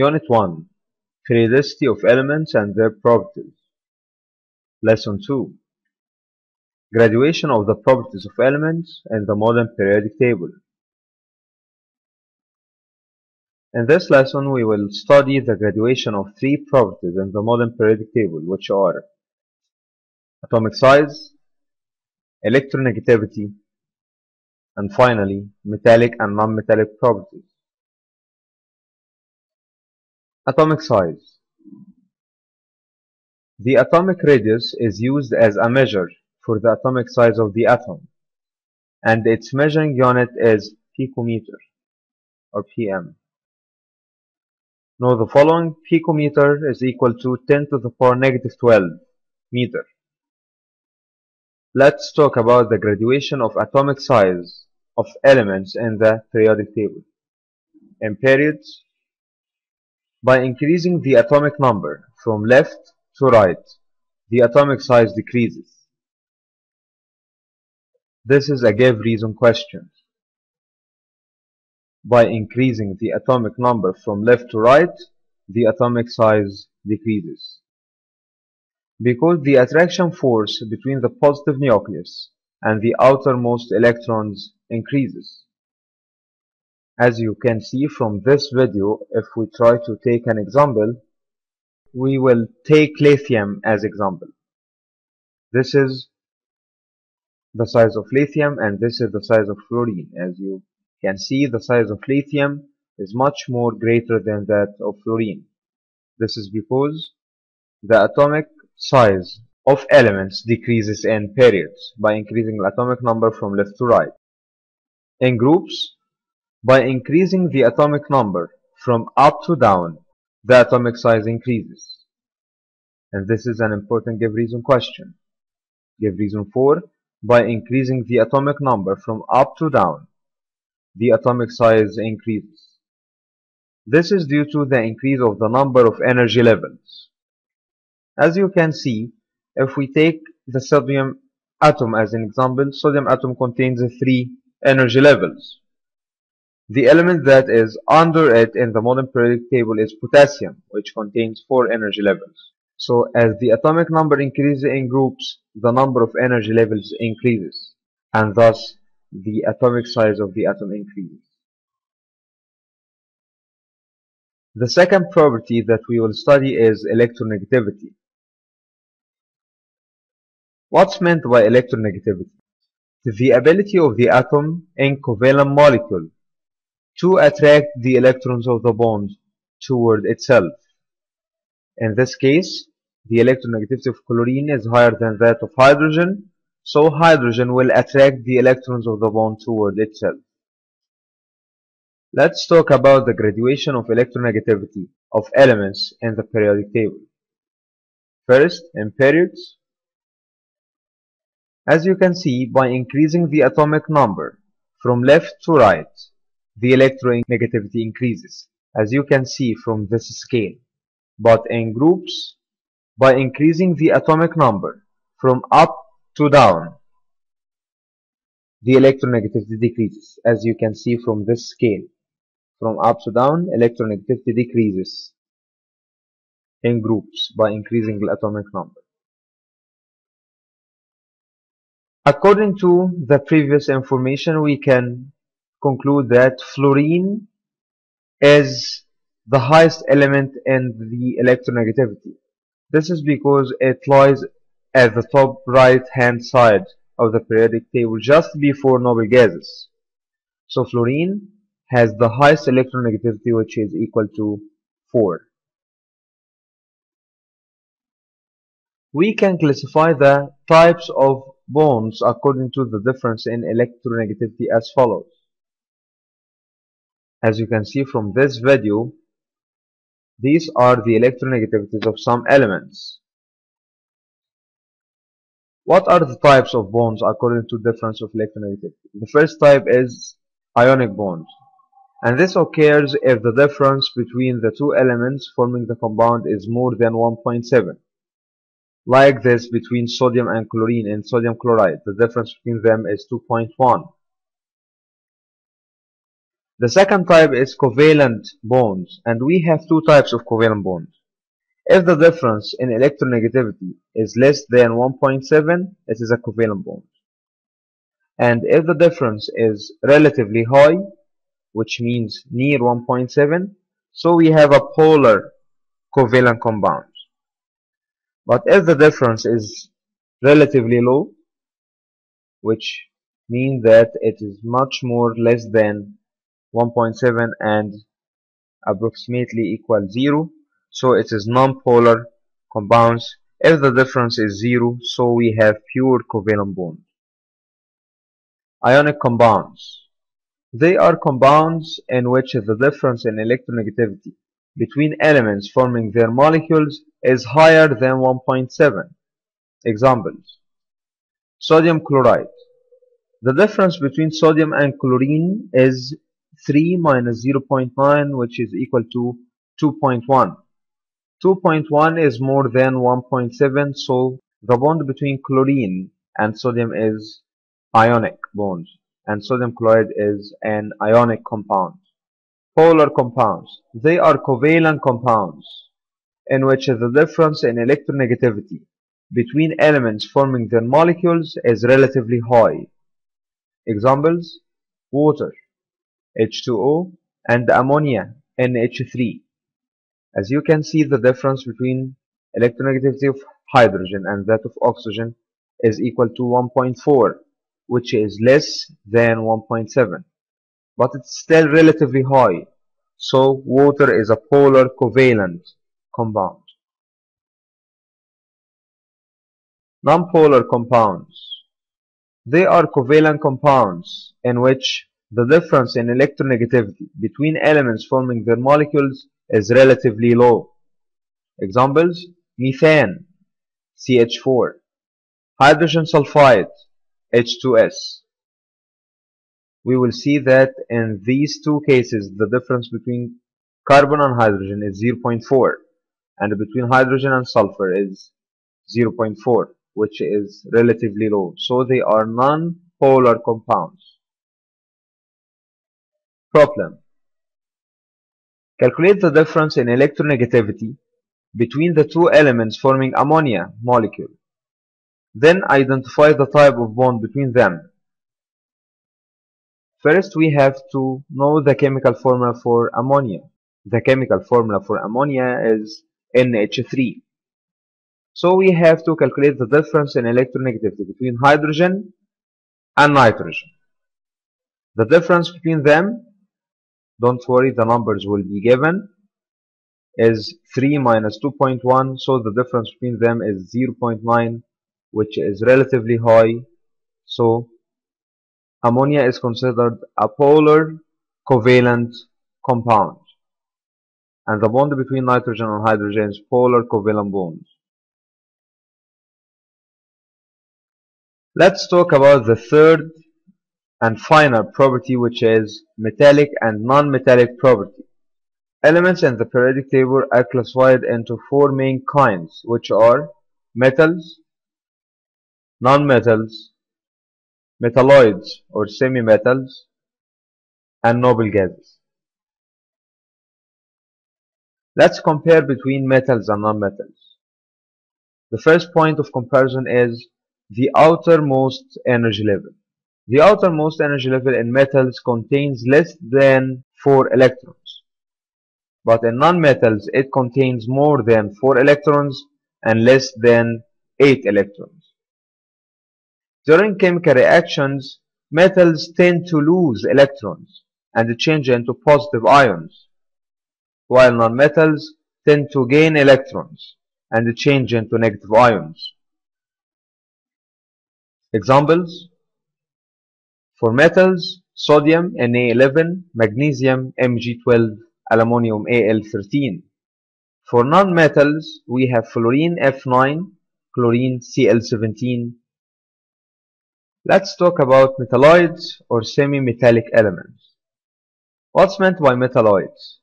Unit 1 Periodicity of elements and their properties Lesson 2 Graduation of the properties of elements in the modern periodic table In this lesson we will study the graduation of three properties in the modern periodic table which are atomic size, electronegativity, and finally metallic and non-metallic properties. Atomic size The atomic radius is used as a measure for the atomic size of the atom and its measuring unit is picometer or pm. Now the following picometer is equal to 10 to the power negative 12 meter. Let's talk about the graduation of atomic size of elements in the periodic table. In periods, by increasing the atomic number from left to right, the atomic size decreases. This is a give reason question. By increasing the atomic number from left to right, the atomic size decreases. Because the attraction force between the positive nucleus and the outermost electrons increases. As you can see from this video, if we try to take an example, we will take lithium as example. This is the size of lithium and this is the size of fluorine. As you can see, the size of lithium is much more greater than that of fluorine. This is because the atomic size of elements decreases in periods by increasing the atomic number from left to right. In groups, by increasing the atomic number from up to down, the atomic size increases. And this is an important give reason question. Give reason 4. By increasing the atomic number from up to down, the atomic size increases. This is due to the increase of the number of energy levels. As you can see, if we take the sodium atom as an example, sodium atom contains three energy levels. The element that is under it in the modern periodic table is potassium, which contains four energy levels. So as the atomic number increases in groups, the number of energy levels increases, and thus the atomic size of the atom increases. The second property that we will study is electronegativity. What's meant by electronegativity? The ability of the atom in covalent molecule to attract the electrons of the bond toward itself. In this case, the electronegativity of chlorine is higher than that of hydrogen, so hydrogen will attract the electrons of the bond toward itself. Let's talk about the graduation of electronegativity of elements in the periodic table. First, in periods, as you can see, by increasing the atomic number from left to right, the electronegativity increases, as you can see from this scale. But in groups, by increasing the atomic number from up to down, the electronegativity decreases, as you can see from this scale. From up to down, electronegativity decreases in groups by increasing the atomic number. According to the previous information, we can conclude that fluorine is the highest element in the electronegativity. This is because it lies at the top right hand side of the periodic table just before noble gases. So fluorine has the highest electronegativity which is equal to 4. We can classify the types of bonds according to the difference in electronegativity as follows. As you can see from this video, these are the electronegativities of some elements. What are the types of bonds according to difference of electronegativity? The first type is ionic bond. And this occurs if the difference between the two elements forming the compound is more than 1.7. Like this between sodium and chlorine and sodium chloride, the difference between them is 2.1. The second type is covalent bonds, and we have two types of covalent bonds. If the difference in electronegativity is less than 1.7, it is a covalent bond. And if the difference is relatively high, which means near 1.7, so we have a polar covalent compound. But if the difference is relatively low, which means that it is much more less than 1.7 and approximately equal 0, so it is non-polar compounds. If the difference is 0, so we have pure covalent bond. Ionic compounds. They are compounds in which the difference in electronegativity between elements forming their molecules is higher than 1.7. Examples Sodium chloride. The difference between sodium and chlorine is 3 minus 0.9 which is equal to 2.1. 2.1 is more than 1.7 so the bond between chlorine and sodium is ionic bond and sodium chloride is an ionic compound. Polar compounds. They are covalent compounds in which the difference in electronegativity between elements forming their molecules is relatively high. Examples water H2O and ammonia NH3 as you can see the difference between electronegativity of hydrogen and that of oxygen is equal to 1.4 which is less than 1.7 but it's still relatively high so water is a polar covalent compound. Nonpolar compounds. They are covalent compounds in which the difference in electronegativity between elements forming their molecules is relatively low. Examples methane CH4 hydrogen sulfide H2S we will see that in these two cases the difference between carbon and hydrogen is 0.4 and between hydrogen and sulfur is 0.4 which is relatively low. So they are non-polar compounds. Problem. Calculate the difference in electronegativity between the two elements forming ammonia molecule. Then identify the type of bond between them. First we have to know the chemical formula for ammonia. The chemical formula for ammonia is NH3. So we have to calculate the difference in electronegativity between hydrogen and nitrogen. The difference between them, don't worry, the numbers will be given, is 3 minus 2.1, so the difference between them is 0.9, which is relatively high. So ammonia is considered a polar covalent compound. And the bond between nitrogen and hydrogen is polar covalent bonds. Let's talk about the third and final property which is metallic and non-metallic property. Elements in the periodic table are classified into four main kinds which are metals, non-metals, metalloids or semi-metals, and noble gases. Let's compare between metals and non-metals. The first point of comparison is the outermost energy level. The outermost energy level in metals contains less than 4 electrons. But in nonmetals, it contains more than 4 electrons and less than 8 electrons. During chemical reactions, metals tend to lose electrons and change into positive ions, while nonmetals tend to gain electrons and change into negative ions. Examples for metals sodium Na11 magnesium Mg12 aluminum Al13 for non-metals we have fluorine F9 chlorine Cl17 let's talk about metalloids or semi-metallic elements. What's meant by metalloids?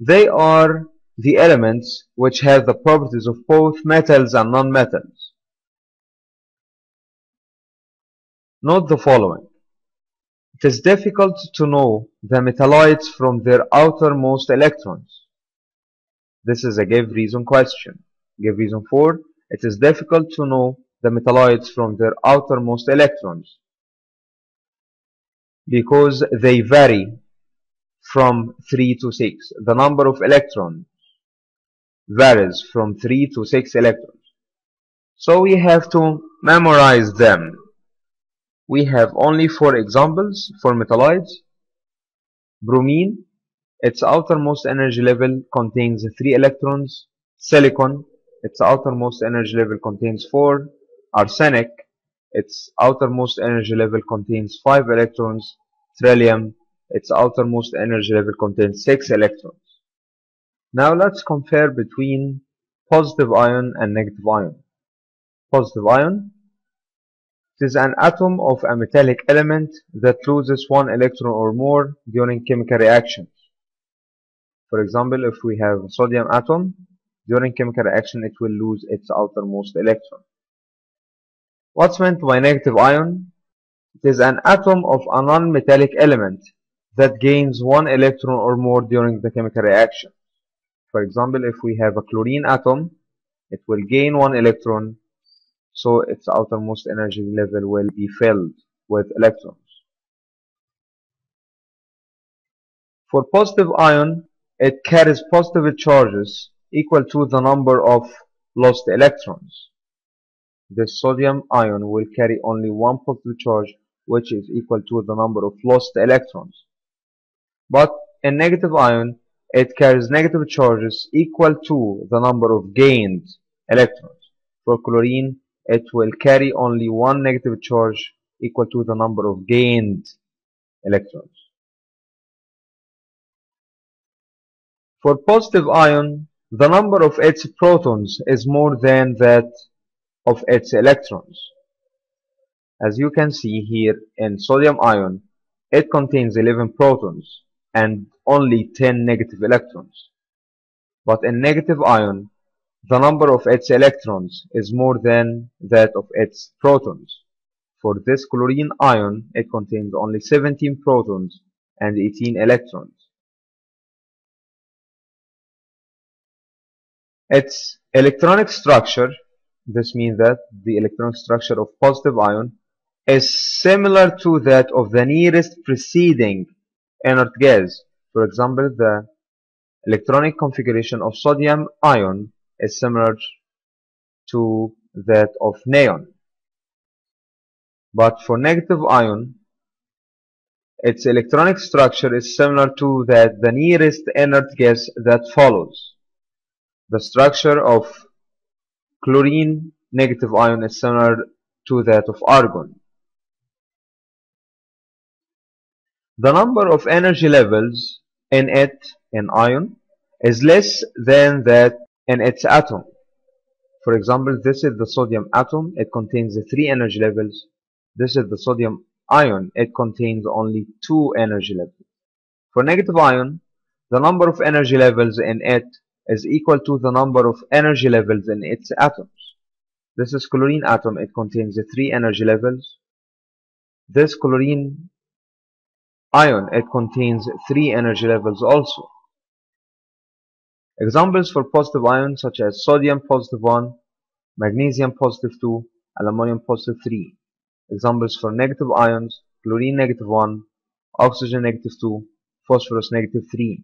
They are the elements which have the properties of both metals and non-metals Note the following. It is difficult to know the metalloids from their outermost electrons. This is a give reason question. Give reason 4. It is difficult to know the metalloids from their outermost electrons because they vary from 3 to 6. The number of electrons varies from 3 to 6 electrons. So we have to memorize them. We have only four examples for metalloids. Bromine, its outermost energy level contains 3 electrons. Silicon, its outermost energy level contains 4. Arsenic, its outermost energy level contains 5 electrons. Tellurium, its outermost energy level contains 6 electrons. Now let's compare between positive ion and negative ion. Positive ion it is an atom of a metallic element that loses one electron or more during chemical reactions. For example, if we have a sodium atom, during chemical reaction it will lose its outermost electron. What's meant by negative ion? It is an atom of a non-metallic element that gains one electron or more during the chemical reaction. For example, if we have a chlorine atom, it will gain one electron so its outermost energy level will be filled with electrons. For positive ion, it carries positive charges equal to the number of lost electrons. The sodium ion will carry only one positive charge which is equal to the number of lost electrons. But in negative ion, it carries negative charges equal to the number of gained electrons. For chlorine, it will carry only one negative charge equal to the number of gained electrons. For positive ion, the number of its protons is more than that of its electrons. As you can see here in sodium ion, it contains 11 protons and only 10 negative electrons. But in negative ion, the number of its electrons is more than that of its protons. For this chlorine ion, it contains only 17 protons and 18 electrons. Its electronic structure, this means that the electronic structure of positive ion is similar to that of the nearest preceding inert gas. For example, the electronic configuration of sodium ion is similar to that of neon. But for negative ion, its electronic structure is similar to that the nearest inert gas that follows. The structure of chlorine negative ion is similar to that of argon. The number of energy levels in it, in ion, is less than that in its atom. For example, this is the sodium atom. It contains three energy levels. This is the sodium ion. It contains only two energy levels. For negative ion, the number of energy levels in it is equal to the number of energy levels in its atoms. This is chlorine atom. It contains three energy levels. This chlorine ion, it contains three energy levels also. Examples for positive ions such as sodium positive 1, magnesium positive 2, aluminum positive 3. Examples for negative ions, chlorine negative 1, oxygen negative 2, phosphorus negative 3.